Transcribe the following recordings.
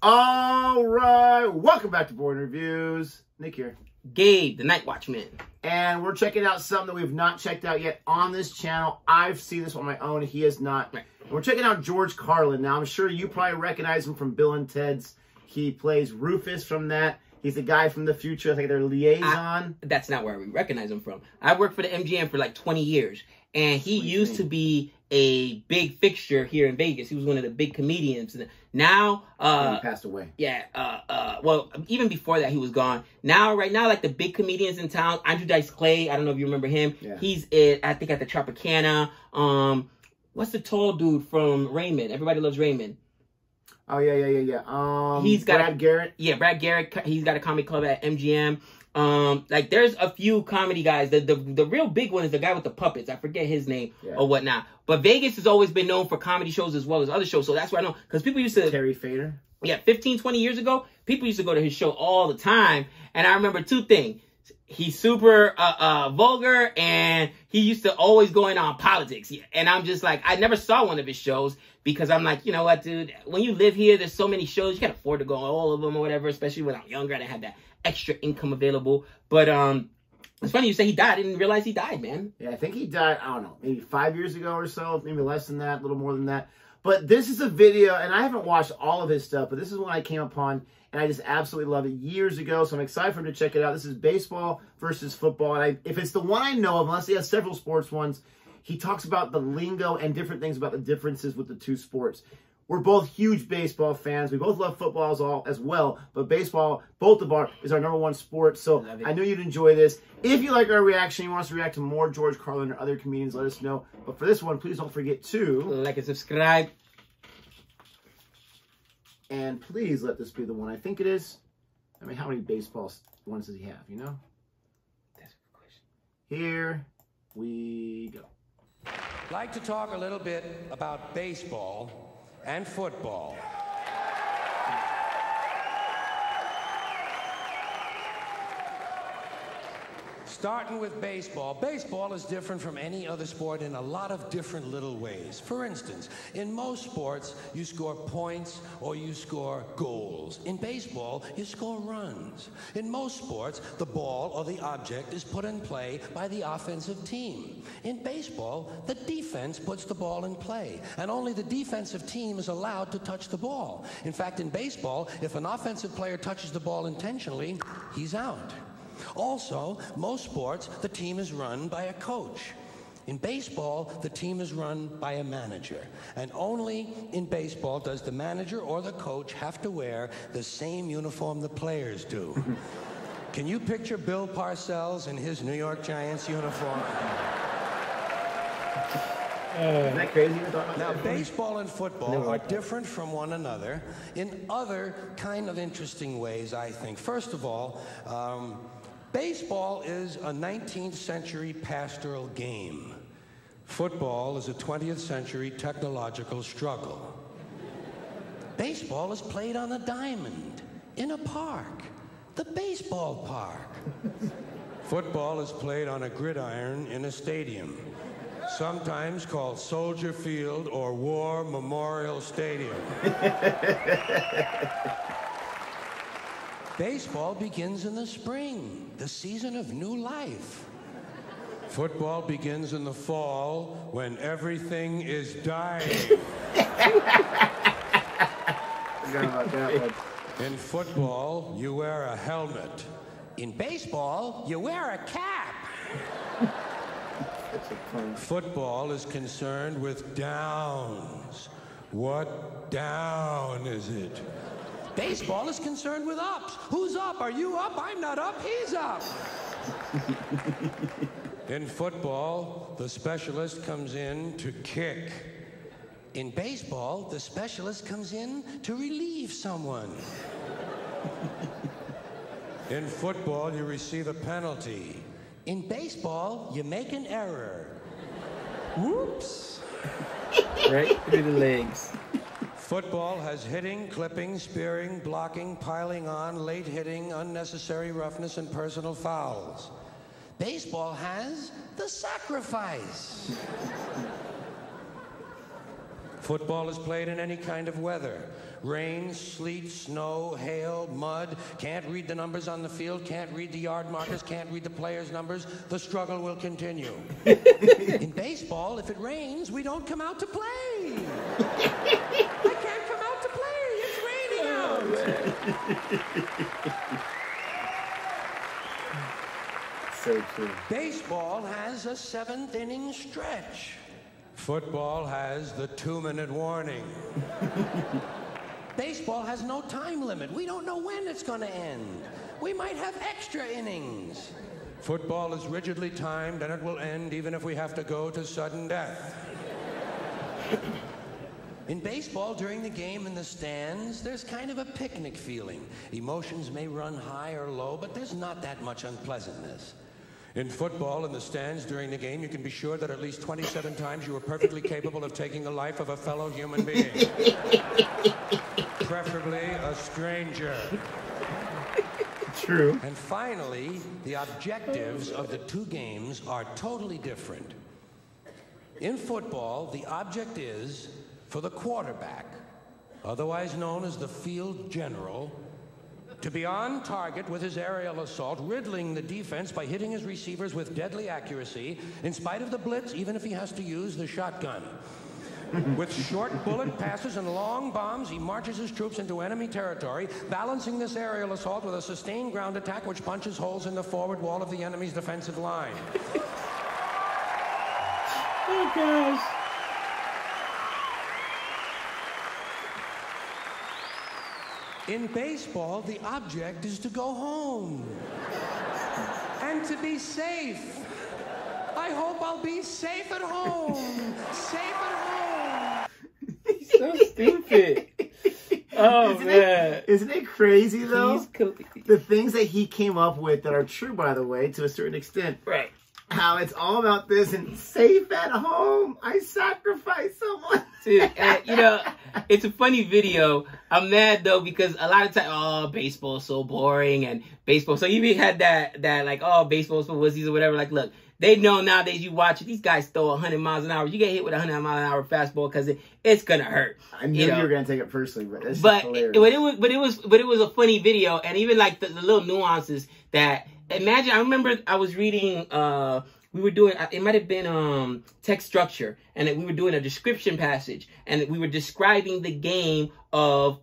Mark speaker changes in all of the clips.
Speaker 1: All right, welcome back to Boring Reviews. Nick here.
Speaker 2: Gabe, the Night Watchman.
Speaker 1: And we're checking out something that we've not checked out yet on this channel. I've seen this on my own. He has not.
Speaker 2: Right.
Speaker 1: We're checking out George Carlin. Now, I'm sure you probably recognize him from Bill and Ted's. He plays Rufus from that. He's the guy from the future. I think they're liaison.
Speaker 2: That's not where we recognize him from. I worked for the MGM for like 20 years, and he used to be a big fixture here in Vegas. He was one of the big comedians. Now,
Speaker 1: And
Speaker 2: uh,
Speaker 1: he passed away.
Speaker 2: yeah, uh, uh, well, even before that, he was gone. Now, right now, like the big comedians in town, Andrew Dice Clay. I don't know if you remember him.
Speaker 1: Yeah.
Speaker 2: He's it. I think at the Tropicana. Um, what's the tall dude from Raymond? Everybody loves Raymond.
Speaker 1: Oh, yeah, yeah, yeah, yeah. Um,
Speaker 2: He's got
Speaker 1: Brad
Speaker 2: a-
Speaker 1: Garrett.
Speaker 2: Yeah, Brad Garrett. He's got a comedy club at MGM. Um, like there's a few comedy guys. The the the real big one is the guy with the puppets. I forget his name
Speaker 1: Yeah.
Speaker 2: or whatnot. But Vegas has always been known for comedy shows as well as other shows. So that's why I know because people used to
Speaker 1: Terry Fator.
Speaker 2: yeah 15 20 years ago people used to go to his show all the time and i remember two things he's super uh, uh vulgar and he used to always go in on politics. And i'm just like i never saw one of his shows because i'm like you know what dude? When you live here there's so many shows you can't afford to go on all of them or whatever especially when i'm younger and i had that extra income available. But um it's funny you say he died. I didn't realize he died man.
Speaker 1: Yeah, I think he died, I don't know, maybe five years ago or so, maybe less than that, a little more than that. But this is a video, and I haven't watched all of his stuff, but this is one I came upon, and I just absolutely love it years ago, so I'm excited for him to check it out. This is baseball versus football, and I, if it's the one I know of, unless he has several sports ones, he talks about the lingo and different things about the differences with the two sports. We're both huge baseball fans. We both love football as, all, as well, but baseball, both of our, is our number one sport. So I know you'd enjoy this. If you like our reaction, you want us to react to more George Carlin or other comedians, let us know. But for this one, please don't forget to,
Speaker 2: like and subscribe
Speaker 1: and please let this be the one I think it is. I mean, how many baseball ones does he have, you know?
Speaker 2: That's a good question.
Speaker 1: Here we go.
Speaker 3: like to talk a little bit about baseball and football. Starting with baseball. Baseball is different from any other sport in a lot of different little ways. For instance, in most sports, you score points or you score goals. In baseball, you score runs. In most sports, the ball or the object is put in play by the offensive team. In baseball, the defense puts the ball in play, and only the defensive team is allowed to touch the ball. In fact, in baseball, if an offensive player touches the ball intentionally, he's out. Also, most sports, the team is run by a coach. In baseball, the team is run by a manager. And only in baseball does the manager or the coach have to wear the same uniform the players do. Can you picture Bill Parcells in his New York Giants uniform?
Speaker 1: Isn't that crazy? You thought about
Speaker 3: Now, baseball and football are different from one another in other kind of interesting ways, I think. First of all, um, baseball is a 19th century pastoral game. Football is a 20th century technological struggle. Baseball is played on a diamond, in a park, the baseball park. Football is played on a gridiron in a stadium, sometimes called Soldier Field or War Memorial Stadium. Baseball begins in the spring, the season of new life. Football begins in the fall when everything is dying. In football, you wear a helmet. In baseball, you wear a cap. Football is concerned with downs. What down is it? Baseball is concerned with ups. Who's up? Are you up? I'm not up. He's up. in football, the specialist comes in to kick. In baseball, the specialist comes in to relieve someone. In football, you receive a penalty. In baseball, you make an error. Whoops.
Speaker 2: right through the legs
Speaker 3: Football has hitting, clipping, spearing, blocking, piling on, late hitting, unnecessary roughness, and personal fouls. Baseball has the sacrifice. Football is played in any kind of weather. Rain, sleet, snow, hail, mud. Can't read the numbers on the field, can't read the yard markers, can't read the players' numbers. The struggle will continue. In baseball, if it rains, we don't come out to play. I can't come out to play. It's raining oh, out.
Speaker 1: So true.
Speaker 3: Baseball has a seventh inning stretch. Football has the two minute warning. Baseball has no time limit. We don't know when it's going to end. We might have extra innings. Football is rigidly timed and it will end even if we have to go to sudden death. In baseball, during the game in the stands, there's kind of a picnic feeling. Emotions may run high or low, but there's not that much unpleasantness. In football, in the stands during the game, you can be sure that at least 27 times you were perfectly capable of taking the life of a fellow human being. Preferably a stranger.
Speaker 1: True.
Speaker 3: And finally, the objectives of the two games are totally different. In football, the object is for the quarterback, otherwise known as the field general, to be on target with his aerial assault, riddling the defense by hitting his receivers with deadly accuracy, in spite of the blitz, even if he has to use the shotgun. With short bullet passes and long bombs, he marches his troops into enemy territory, balancing this aerial assault with a sustained ground attack which punches holes in the forward wall of the enemy's defensive line.
Speaker 2: Oh gosh.
Speaker 3: In baseball, the object is to go home and to be safe. I hope I'll be safe at home. safe at home.
Speaker 2: Stupid. Oh
Speaker 1: isn't
Speaker 2: man.
Speaker 1: It, isn't it crazy though? The things that he came up with that are true, by the way, to a certain extent.
Speaker 2: right.
Speaker 1: How it's all about this and safe at home. I sacrifice someone.
Speaker 2: Dude, and, you know, it's a funny video. I'm mad though because a lot of time, oh, baseball's so boring and baseball. So you even had that that like, oh, baseball's for wussies or whatever. Like, look, they know nowadays you watch it. These guys throw 100 miles an hour. You get hit with a 100 mile an hour fastball because it, it's gonna hurt.
Speaker 1: I knew
Speaker 2: You
Speaker 1: you, were gonna take it personally, but
Speaker 2: but
Speaker 1: hilarious.
Speaker 2: it, but it was but it was but it was a funny video and even like the, the little nuances that imagine i remember i was reading uh we were doing it might have been um text structure and we were doing a description passage and we were describing the game of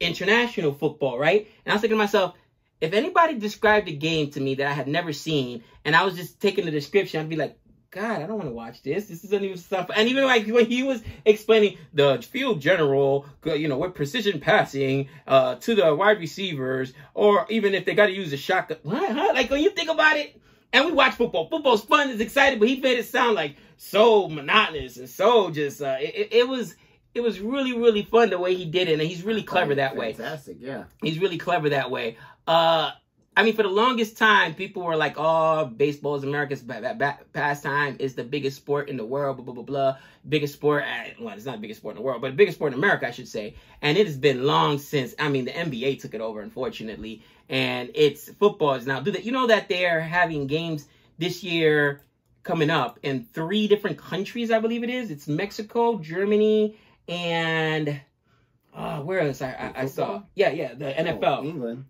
Speaker 2: international football right and i was thinking to myself if anybody described a game to me that i had never seen and i was just taking the description i'd be like God, I don't want to watch this. This isn't even stuff. And even like when he was explaining the field general, you know, with precision passing uh, to the wide receivers, or even if they got to use a shotgun. What? Huh? Like when you think about it, and we watch football. Football's fun, it's exciting, but he made it sound like so monotonous and so just. Uh, it, it was it was really really fun the way he did it, and he's really clever that way.
Speaker 1: Fantastic, yeah.
Speaker 2: He's really clever that way. Uh, I mean, for the longest time, people were like, "Oh, baseball is America's ba- ba- pastime. It's the biggest sport in the world. Blah blah blah blah. Biggest sport. Well, it's not the biggest sport in the world, but the biggest sport in America, I should say. And it has been long since. I mean, the NBA took it over, unfortunately, and it's football is now. Do that? You know that they're having games this year coming up in three different countries. I believe it is. It's Mexico, Germany, and. Uh, where else I, I, I saw? Yeah, yeah, the NFL.
Speaker 1: Oh, England.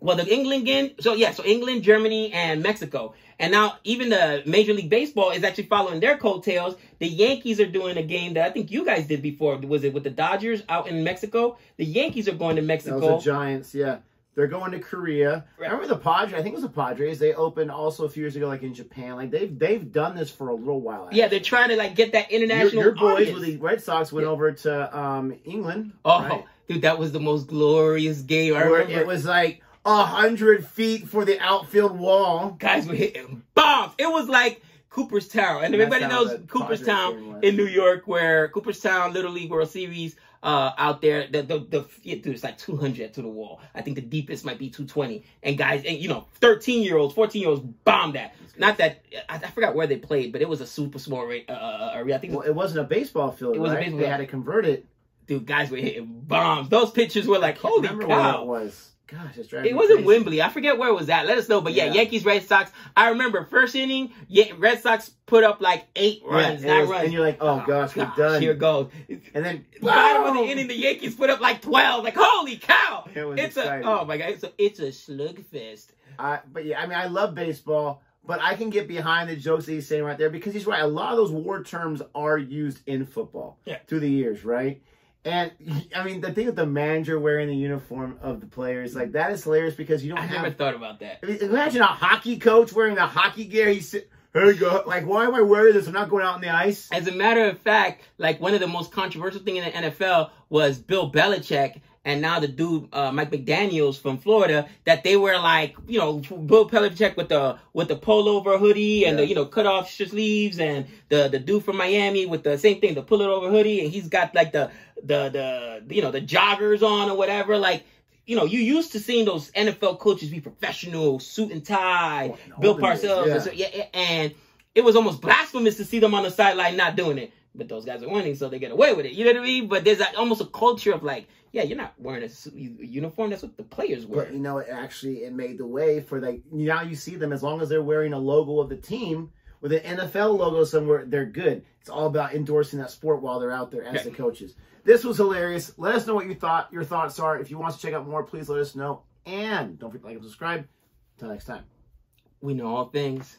Speaker 2: Well, the England game. So yeah, so England, Germany, and Mexico. And now even the Major League Baseball is actually following their coattails. The Yankees are doing a game that I think you guys did before. Was it with the Dodgers out in Mexico? The Yankees are going to Mexico.
Speaker 1: the Giants, yeah. They're going to Korea.
Speaker 2: Right.
Speaker 1: Remember the Padres? I think it was the Padres. They opened also a few years ago, like in Japan. Like they've they've done this for a little while.
Speaker 2: yeah, they're trying to like get that international.
Speaker 1: your boys
Speaker 2: audience.
Speaker 1: with the Red Sox went over to um, England.
Speaker 2: Oh,
Speaker 1: right?
Speaker 2: dude, that was the most glorious game. I
Speaker 1: where
Speaker 2: remember.
Speaker 1: it was like a hundred feet for the outfield wall.
Speaker 2: guys were hitting bombs. It was like Cooperstown, and
Speaker 1: That's
Speaker 2: everybody knows Cooperstown in New York, where Cooperstown Little League World Series uh, out there. The the, the yeah, dude, it's like 200 to the wall. I think the deepest might be 220. And guys, and you know, 13 year olds, 14 year olds bombed that. Not that I, I forgot where they played, but it was a super small ra- uh, uh, area. I think, it
Speaker 1: Well,
Speaker 2: was,
Speaker 1: it wasn't a baseball field.
Speaker 2: It was a baseball
Speaker 1: They
Speaker 2: field.
Speaker 1: had to convert it.
Speaker 2: dude, guys were hitting bombs. Those pictures were like, holy
Speaker 1: Remember where it
Speaker 2: cow!
Speaker 1: was? Gosh, it's driving
Speaker 2: It wasn't
Speaker 1: crazy.
Speaker 2: Wembley. I forget where it was at. Let us know. But yeah,
Speaker 1: Yeah.
Speaker 2: Yankees, Red Sox. I remember first inning, Red Sox put up like eight runs,
Speaker 1: it
Speaker 2: nine
Speaker 1: was-
Speaker 2: runs.
Speaker 1: and you're like, oh, oh gosh, we're done.
Speaker 2: Here goes.
Speaker 1: And then
Speaker 2: Bottom of the inning, the Yankees put up like twelve. Like holy cow!
Speaker 1: It was
Speaker 2: it's
Speaker 1: exciting.
Speaker 2: a oh my god! It's a it's a slugfest.
Speaker 1: I, but yeah, I mean, I love baseball, but I can get behind the jokes that he's saying right there because he's right. A lot of those war terms are used in football
Speaker 2: Yeah.
Speaker 1: through the years, right? And I mean, the thing with the manager wearing the uniform of the players, like that is hilarious because you don't
Speaker 2: I
Speaker 1: have.
Speaker 2: never thought about that.
Speaker 1: Imagine a hockey coach wearing the hockey gear. He's sit- hey, go like, why am I wearing this? I'm not going out on the ice.
Speaker 2: As a matter of fact, like one of the most controversial thing in the NFL was Bill Belichick and now the dude uh, Mike McDaniel's from Florida that they were like, you know, Bill Belichick with the with the pullover hoodie and the you know cut off sleeves and the the dude from Miami with the same thing, the pullover hoodie and he's got like the the the you know the joggers on or whatever like. You know, you used to seeing those NFL coaches be professional, suit and tie,
Speaker 1: Oh,
Speaker 2: Bill Parcells,
Speaker 1: yeah.
Speaker 2: and so, yeah, and it was almost blasphemous to see them on the sideline not doing it. But those guys are winning, so they get away with it. You know what I mean? But there's like almost a culture of like, yeah, you're not wearing a uniform. That's what the players wear.
Speaker 1: But you know, it actually it made the way for like now you see them as long as they're wearing a logo of the team with an NFL logo somewhere, they're good. It's all about endorsing that sport while they're out there as the coaches. This was hilarious. Let us know what you thought. Your thoughts are. If you want to check out more, please let us know. And don't forget to like and subscribe. Until next time.
Speaker 2: We know all things.